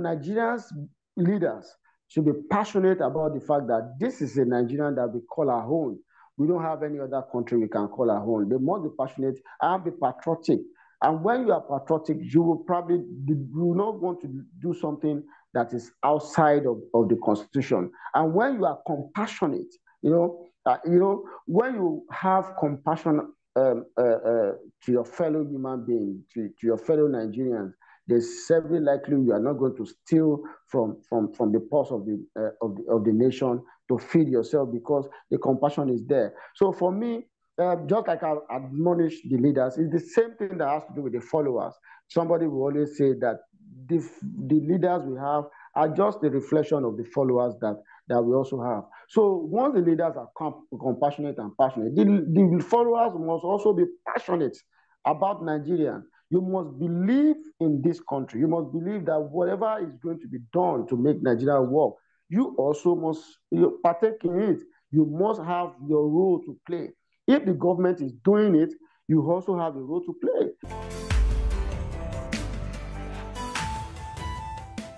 Nigerians leaders should be passionate about the fact that this is a Nigerian that we call our own. We don't have any other country we can call our own. They must be passionate and be patriotic. And when you are patriotic, you will probably you not want to do something that is outside of, of the constitution. And when you are compassionate, you know, uh, you know, when you have compassion um, uh, uh, to your fellow human being, to, to your fellow Nigerians, there's severely likely you are not going to steal from from from the pulse of the uh, of the of the nation to feed yourself because the compassion is there. So for me, uh, just like I admonish the leaders, it's the same thing that has to do with the followers. Somebody will always say that the, the leaders we have are just the reflection of the followers that, that we also have. So once the leaders are comp- compassionate and passionate, the, the followers must also be passionate about Nigeria. You must believe in this country. You must believe that whatever is going to be done to make Nigeria work, you also must you partake in it. You must have your role to play. If the government is doing it, you also have a role to play.